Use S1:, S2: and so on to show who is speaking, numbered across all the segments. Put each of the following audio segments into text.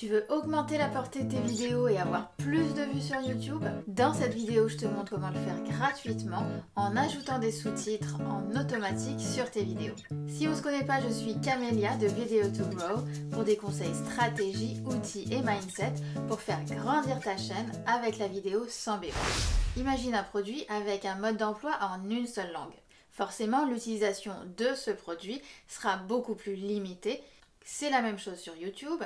S1: Tu veux augmenter la portée de tes vidéos et avoir plus de vues sur YouTube Dans cette vidéo, je te montre comment le faire gratuitement en ajoutant des sous-titres en automatique sur tes vidéos. Si on ne se connaît pas, je suis Camélia de Video to Grow pour des conseils stratégie, outils et mindset pour faire grandir ta chaîne avec la vidéo sans bébé. Imagine un produit avec un mode d'emploi en une seule langue. Forcément, l'utilisation de ce produit sera beaucoup plus limitée. C'est la même chose sur YouTube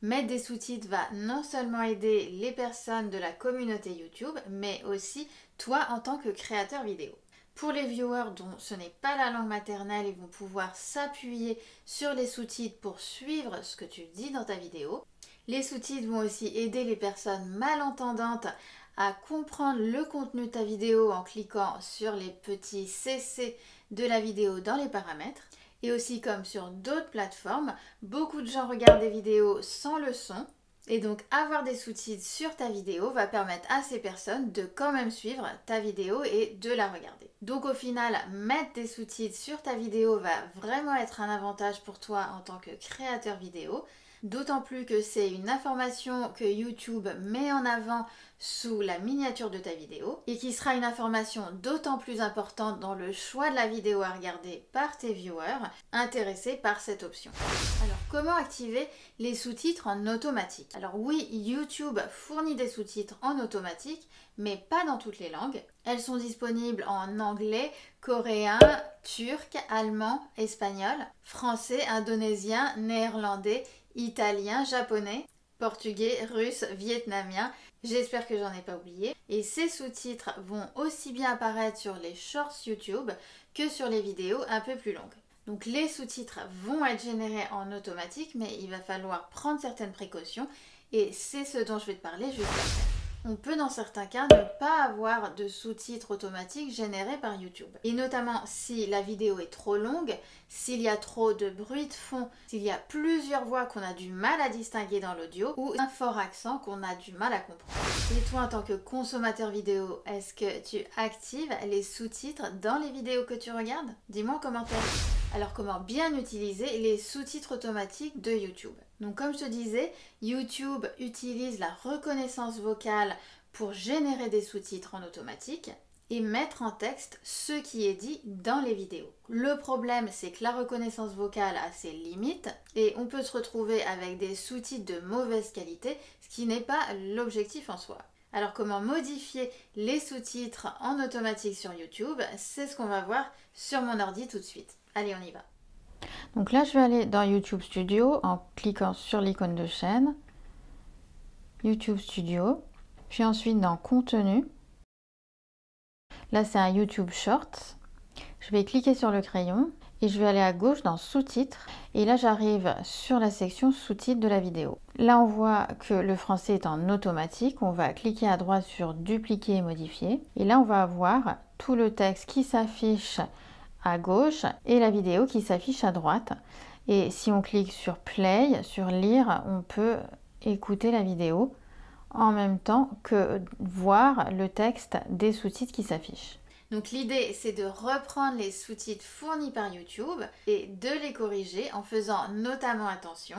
S1: Mettre des sous-titres va non seulement aider les personnes de la communauté YouTube, mais aussi toi en tant que créateur vidéo. Pour les viewers dont ce n'est pas la langue maternelle, ils vont pouvoir s'appuyer sur les sous-titres pour suivre ce que tu dis dans ta vidéo. Les sous-titres vont aussi aider les personnes malentendantes à comprendre le contenu de ta vidéo en cliquant sur les petits CC de la vidéo dans les paramètres. Et aussi comme sur d'autres plateformes, beaucoup de gens regardent des vidéos sans le son. Et donc avoir des sous-titres sur ta vidéo va permettre à ces personnes de quand même suivre ta vidéo et de la regarder. Donc au final, mettre des sous-titres sur ta vidéo va vraiment être un avantage pour toi en tant que créateur vidéo. D'autant plus que c'est une information que YouTube met en avant sous la miniature de ta vidéo et qui sera une information d'autant plus importante dans le choix de la vidéo à regarder par tes viewers intéressés par cette option. Alors comment activer les sous-titres en automatique? Alors oui, YouTube fournit des sous-titres en automatique mais pas dans toutes les langues. Elles sont disponibles en anglais, coréen, turc, allemand, espagnol, français, indonésien, néerlandais italien, japonais, portugais, russe, vietnamien. J'espère que j'en ai pas oublié. Et ces sous-titres vont aussi bien apparaître sur les shorts YouTube que sur les vidéos un peu plus longues. Donc les sous-titres vont être générés en automatique, mais il va falloir prendre certaines précautions et c'est ce dont je vais te parler juste après on peut dans certains cas ne pas avoir de sous-titres automatiques générés par YouTube. Et notamment si la vidéo est trop longue, s'il y a trop de bruit de fond, s'il y a plusieurs voix qu'on a du mal à distinguer dans l'audio ou un fort accent qu'on a du mal à comprendre. Et toi en tant que consommateur vidéo, est-ce que tu actives les sous-titres dans les vidéos que tu regardes? Dis-moi en commentaire. Alors comment bien utiliser les sous-titres automatiques de YouTube? Donc comme je te disais, YouTube utilise la reconnaissance vocale pour générer des sous-titres en automatique et mettre en texte ce qui est dit dans les vidéos. Le problème, c'est que la reconnaissance vocale a ses limites et on peut se retrouver avec des sous-titres de mauvaise qualité, ce qui n'est pas l'objectif en soi. Alors comment modifier les sous-titres en automatique sur YouTube? C'est ce qu'on va voir sur mon ordi tout de suite. Allez, on y va.
S2: Donc là, je vais aller dans YouTube Studio en cliquant sur l'icône de chaîne. YouTube Studio. Puis ensuite dans Contenu. Là, c'est un YouTube Shorts. Je vais cliquer sur le crayon et je vais aller à gauche dans Sous-titres. Et là, j'arrive sur la section Sous-titres de la vidéo. Là, on voit que le français est en automatique. On va cliquer à droite sur Dupliquer et modifier. Et là, on va avoir tout le texte qui s'affiche gauche et la vidéo qui s'affiche à droite. Et si on clique sur Play, sur Lire, on peut écouter la vidéo en même temps que voir le texte des sous-titres qui s'affichent.
S1: Donc l'idée c'est de reprendre les sous-titres fournis par YouTube et de les corriger en faisant notamment attention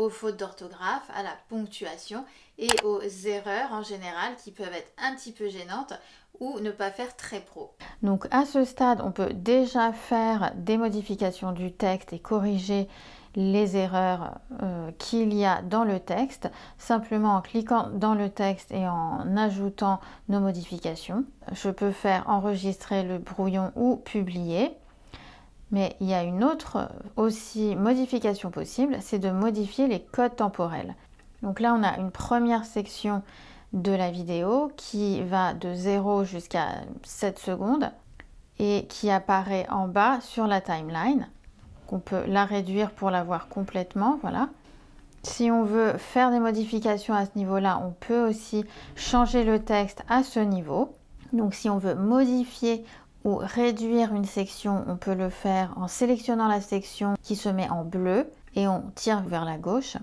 S1: aux fautes d'orthographe, à la ponctuation et aux erreurs en général qui peuvent être un petit peu gênantes ou ne pas faire très pro.
S2: Donc à ce stade, on peut déjà faire des modifications du texte et corriger les erreurs euh, qu'il y a dans le texte, simplement en cliquant dans le texte et en ajoutant nos modifications. Je peux faire enregistrer le brouillon ou publier. Mais il y a une autre aussi modification possible, c'est de modifier les codes temporels. Donc là, on a une première section de la vidéo qui va de 0 jusqu'à 7 secondes et qui apparaît en bas sur la timeline. On peut la réduire pour la voir complètement, voilà. Si on veut faire des modifications à ce niveau-là, on peut aussi changer le texte à ce niveau. Donc si on veut modifier ou réduire une section, on peut le faire en sélectionnant la section qui se met en bleu et on tire vers la gauche.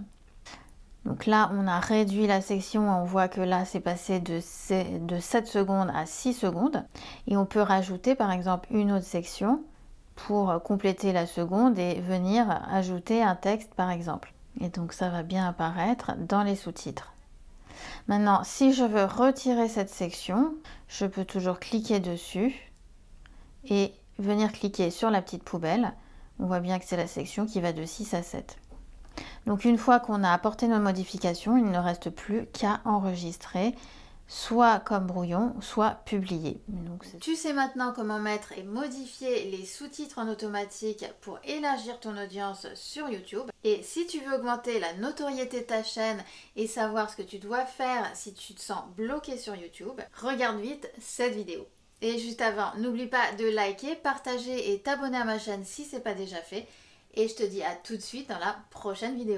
S2: Donc là, on a réduit la section, on voit que là, c'est passé de, 7 secondes à 6 secondes. Et on peut rajouter par exemple une autre section pour compléter la seconde et venir ajouter un texte par exemple. Et donc ça va bien apparaître dans les sous-titres. Maintenant, si je veux retirer cette section, je peux toujours cliquer dessus et venir cliquer sur la petite poubelle. On voit bien que c'est la section qui va de 6 à 7. Donc une fois qu'on a apporté nos modifications, il ne reste plus qu'à enregistrer soit comme brouillon, soit publié.
S1: tu sais maintenant comment mettre et modifier les sous-titres en automatique pour élargir ton audience sur YouTube. Et si tu veux augmenter la notoriété de ta chaîne et savoir ce que tu dois faire si tu te sens bloqué sur YouTube, regarde vite cette vidéo. Et juste avant, n'oublie pas de liker, partager et t'abonner à ma chaîne si ce n'est pas déjà fait. Et je te dis à tout de suite dans la prochaine vidéo.